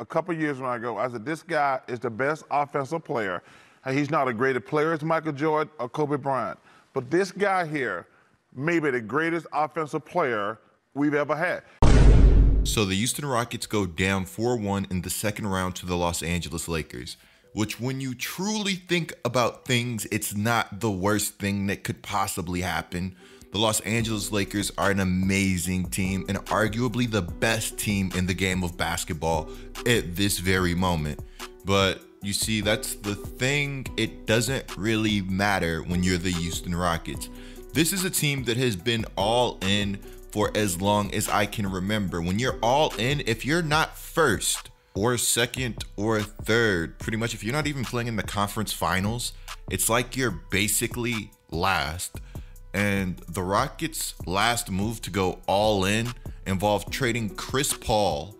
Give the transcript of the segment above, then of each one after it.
a couple years when I go. I said, this guy is the best offensive player. He's not a greater player as Michael Jordan or Kobe Bryant. But this guy here may be the greatest offensive player we've ever had. So the Houston Rockets go down 4-1 in the second round to the Los Angeles Lakers, which when you truly think about things, it's not the worst thing that could possibly happen. The Los Angeles Lakers are an amazing team and arguably the best team in the game of basketball at this very moment. But you see, that's the thing. It doesn't really matter when you're the Houston Rockets. This is a team that has been all in for as long as I can remember. When you're all in, if you're not first or second or third, pretty much if you're not even playing in the conference finals, it's like you're basically last. And the Rockets' last move to go all in involved trading Chris Paul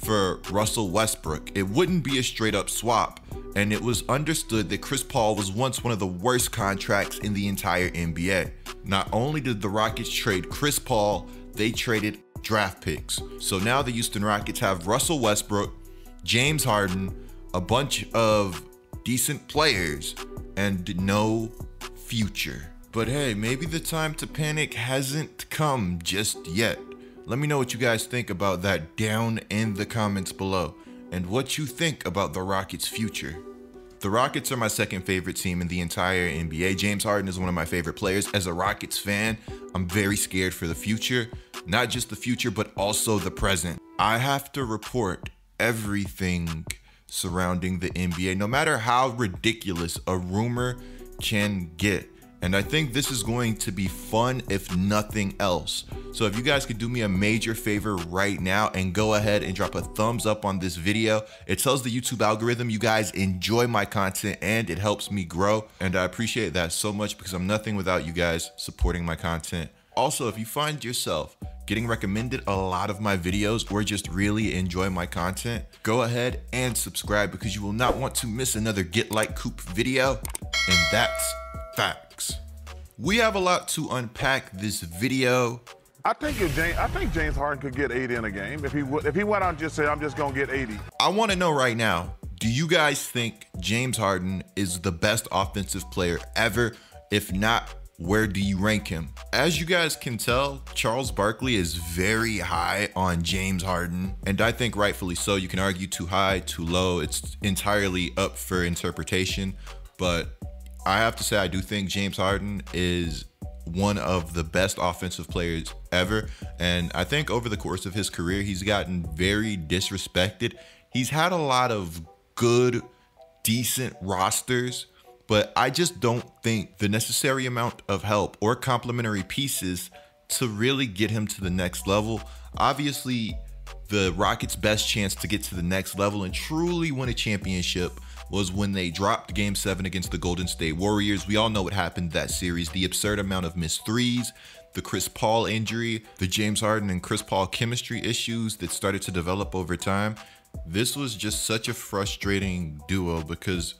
for Russell Westbrook. It wouldn't be a straight up swap, and it was understood that Chris Paul was once one of the worst contracts in the entire NBA. Not only did the Rockets trade Chris Paul, they traded draft picks. So now the Houston Rockets have Russell Westbrook, James Harden, a bunch of decent players, and no future. But hey, maybe the time to panic hasn't come just yet. Let me know what you guys think about that down in the comments below and what you think about the Rockets' future. The Rockets are my second favorite team in the entire NBA. James Harden is one of my favorite players. As a Rockets fan, I'm very scared for the future. Not just the future, but also the present. I have to report everything surrounding the NBA, no matter how ridiculous a rumor can get. And I think this is going to be fun, if nothing else. So if you guys could do me a major favor right now and go ahead and drop a thumbs up on this video, it tells the YouTube algorithm you guys enjoy my content and it helps me grow. And I appreciate that so much because I'm nothing without you guys supporting my content. Also, if you find yourself getting recommended a lot of my videos or just really enjoy my content, go ahead and subscribe because you will not want to miss another Get Like Coop video. And that's fact. We have a lot to unpack this video. I think if James, I think James Harden could get 80 in a game if he would, if he went out and just said, "I'm just gonna get 80." I want to know right now: Do you guys think James Harden is the best offensive player ever? If not, where do you rank him? As you guys can tell, Charles Barkley is very high on James Harden, and I think rightfully so. You can argue too high, too low. It's entirely up for interpretation, but I have to say, I do think James Harden is one of the best offensive players ever. And I think over the course of his career, he's gotten very disrespected. He's had a lot of good, decent rosters, but I just don't think the necessary amount of help or complementary pieces to really get him to the next level. Obviously, the Rockets' best chance to get to the next level and truly win a championship was when they dropped game seven against the Golden State Warriors. We all know what happened that series the absurd amount of missed threes, the Chris Paul injury, the James Harden and Chris Paul chemistry issues that started to develop over time. This was just such a frustrating duo because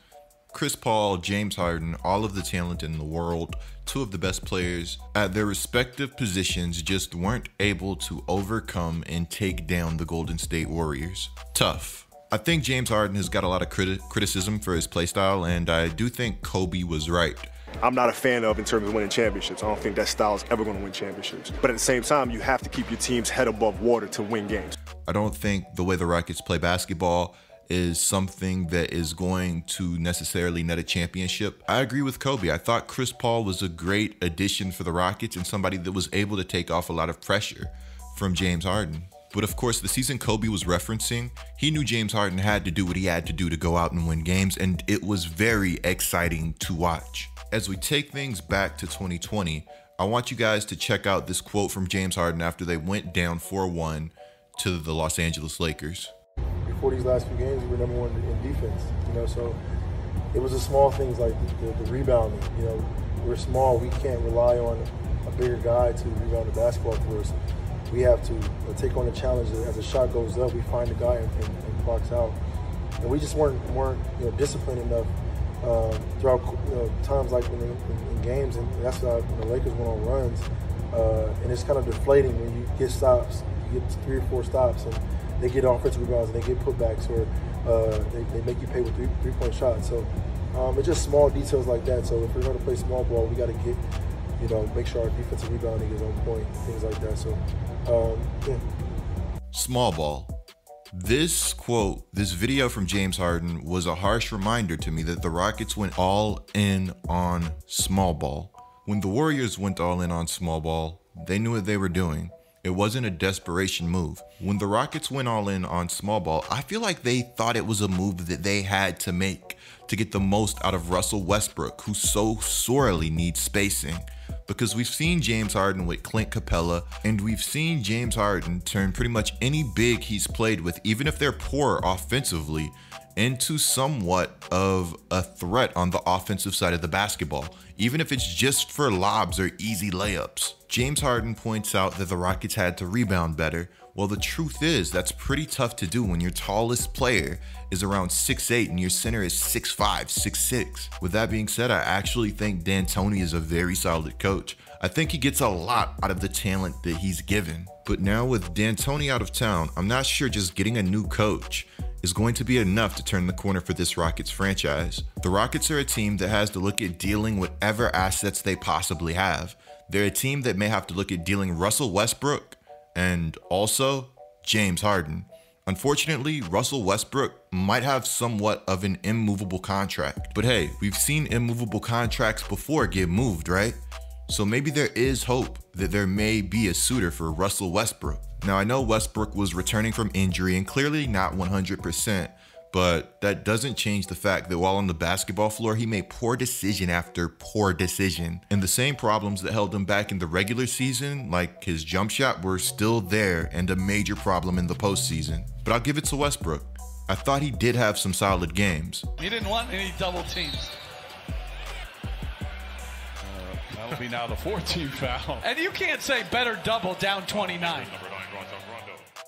Chris Paul, James Harden, all of the talent in the world, two of the best players at their respective positions just weren't able to overcome and take down the Golden State Warriors. Tough. I think James Harden has got a lot of criti criticism for his playstyle, and I do think Kobe was right. I'm not a fan of in terms of winning championships. I don't think that style is ever going to win championships. But at the same time, you have to keep your team's head above water to win games. I don't think the way the Rockets play basketball is something that is going to necessarily net a championship. I agree with Kobe. I thought Chris Paul was a great addition for the Rockets and somebody that was able to take off a lot of pressure from James Harden. But of course, the season Kobe was referencing, he knew James Harden had to do what he had to do to go out and win games, and it was very exciting to watch. As we take things back to 2020, I want you guys to check out this quote from James Harden after they went down 4 1 to the Los Angeles Lakers. Before these last few games, we were number one in defense, you know, so it was the small things like the, the rebounding. You know, we're small, we can't rely on a bigger guy to rebound the basketball for us we have to take on the challenge. As the shot goes up, we find the guy and, and, and out. And we just weren't weren't you know, disciplined enough uh, throughout you know, times like in, in, in games, and that's when the Lakers went on runs. Uh, and it's kind of deflating when you get stops, you get three or four stops, and they get offensive rebounds and they get putbacks or uh, they, they make you pay with three three point shots. So um, it's just small details like that. So if we're going to play small ball, we got to get you know make sure our defensive rebounding is on point, things like that. So um, yeah. Small ball. This quote, this video from James Harden was a harsh reminder to me that the Rockets went all in on small ball. When the Warriors went all in on small ball, they knew what they were doing. It wasn't a desperation move. When the Rockets went all in on small ball, I feel like they thought it was a move that they had to make to get the most out of Russell Westbrook, who so sorely needs spacing because we've seen James Harden with Clint Capela, and we've seen James Harden turn pretty much any big he's played with, even if they're poor offensively, into somewhat of a threat on the offensive side of the basketball, even if it's just for lobs or easy layups. James Harden points out that the Rockets had to rebound better. Well, the truth is, that's pretty tough to do when your tallest player is around 6'8 and your center is 6'5, 6'6. With that being said, I actually think D'Antoni is a very solid coach. I think he gets a lot out of the talent that he's given. But now with D'Antoni out of town, I'm not sure just getting a new coach is going to be enough to turn the corner for this Rockets franchise. The Rockets are a team that has to look at dealing whatever assets they possibly have. They're a team that may have to look at dealing Russell Westbrook and also James Harden. Unfortunately, Russell Westbrook might have somewhat of an immovable contract. But hey, we've seen immovable contracts before get moved, right? So maybe there is hope that there may be a suitor for Russell Westbrook. Now, I know Westbrook was returning from injury and clearly not 100%, but that doesn't change the fact that while on the basketball floor, he made poor decision after poor decision. And the same problems that held him back in the regular season, like his jump shot, were still there and a major problem in the postseason. But I'll give it to Westbrook. I thought he did have some solid games. He didn't want any double teams. Uh, that'll be now the 14 foul. And you can't say better double down 29.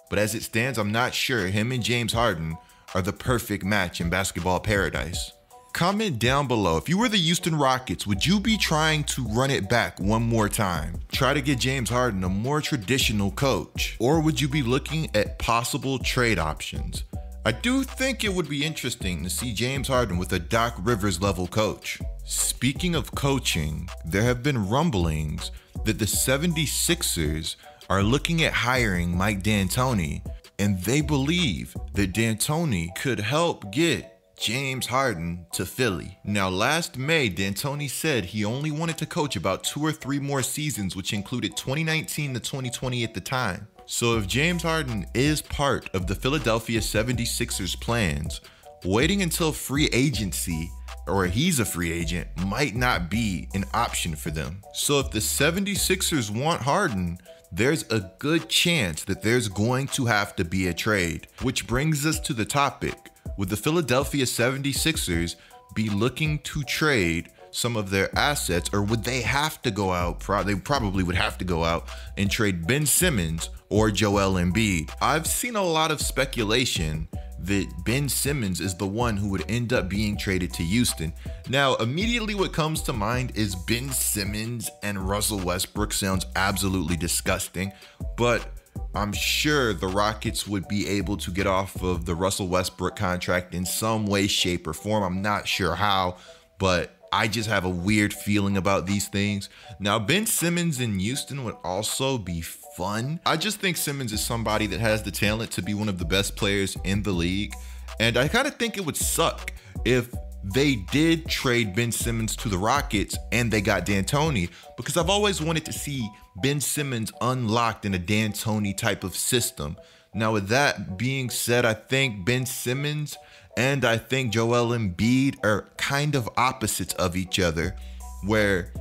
But as it stands, I'm not sure him and James Harden are the perfect match in basketball paradise. Comment down below if you were the Houston Rockets, would you be trying to run it back one more time? Try to get James Harden a more traditional coach? Or would you be looking at possible trade options? I do think it would be interesting to see James Harden with a Doc Rivers level coach. Speaking of coaching, there have been rumblings that the 76ers are looking at hiring Mike D'Antoni and they believe that D'Antoni could help get James Harden to Philly. Now, last May, D'Antoni said he only wanted to coach about two or three more seasons, which included 2019 to 2020 at the time. So, if James Harden is part of the Philadelphia 76ers plans, waiting until free agency or he's a free agent might not be an option for them. So, if the 76ers want Harden, there's a good chance that there's going to have to be a trade. Which brings us to the topic would the Philadelphia 76ers be looking to trade some of their assets, or would they have to go out? Pro- they probably would have to go out and trade Ben Simmons or Joel Embiid. I've seen a lot of speculation that Ben Simmons is the one who would end up being traded to Houston. Now, immediately what comes to mind is Ben Simmons and Russell Westbrook sounds absolutely disgusting, but I'm sure the Rockets would be able to get off of the Russell Westbrook contract in some way, shape, or form. I'm not sure how, but I just have a weird feeling about these things. Now, Ben Simmons in Houston would also be fun. I just think Simmons is somebody that has the talent to be one of the best players in the league. And I kind of think it would suck if they did trade Ben Simmons to the Rockets and they got D'Antoni because I've always wanted to see Ben Simmons unlocked in a D'Antoni type of system. Now, with that being said, I think Ben Simmons and I think Joel Embiid are kind of opposites of each other, where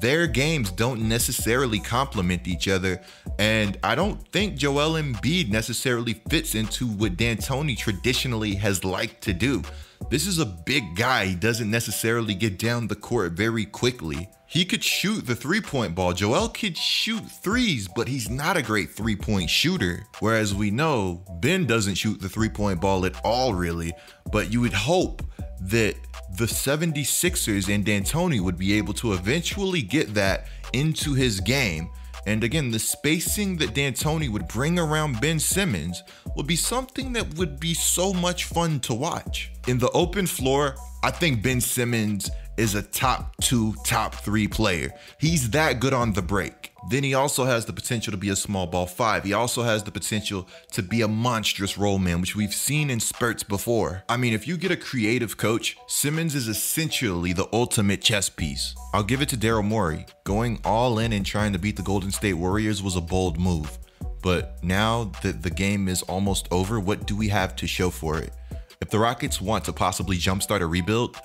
their games don't necessarily complement each other. And I don't think Joel Embiid necessarily fits into what D'Antoni traditionally has liked to do. This is a big guy. He doesn't necessarily get down the court very quickly. He could shoot the three point ball. Joel could shoot threes, but he's not a great three point shooter. Whereas we know Ben doesn't shoot the three point ball at all, really. But you would hope that the 76ers and D'Antoni would be able to eventually get that into his game. And again, the spacing that D'Antoni would bring around Ben Simmons would be something that would be so much fun to watch. In the open floor, I think Ben Simmons is a top two, top three player. He's that good on the break. Then he also has the potential to be a small ball five. He also has the potential to be a monstrous roll man, which we've seen in spurts before. I mean, if you get a creative coach, Simmons is essentially the ultimate chess piece. I'll give it to Daryl Morey. Going all in and trying to beat the Golden State Warriors was a bold move. But now that the game is almost over, what do we have to show for it? If the Rockets want to possibly jumpstart a rebuild,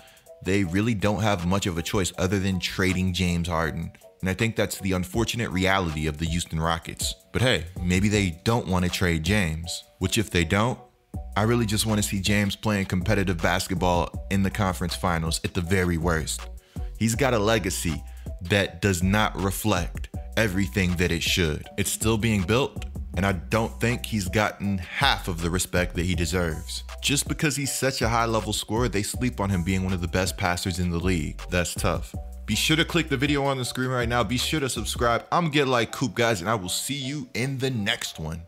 they really don't have much of a choice other than trading James Harden. And I think that's the unfortunate reality of the Houston Rockets. But hey, maybe they don't want to trade James, which if they don't, I really just want to see James playing competitive basketball in the conference finals at the very worst. He's got a legacy that does not reflect everything that it should. It's still being built, and I don't think he's gotten half of the respect that he deserves. Just because he's such a high level scorer, they sleep on him being one of the best passers in the league. That's tough. Be sure to click the video on the screen right now. Be sure to subscribe. I'm Get Like Coop, guys, and I will see you in the next one.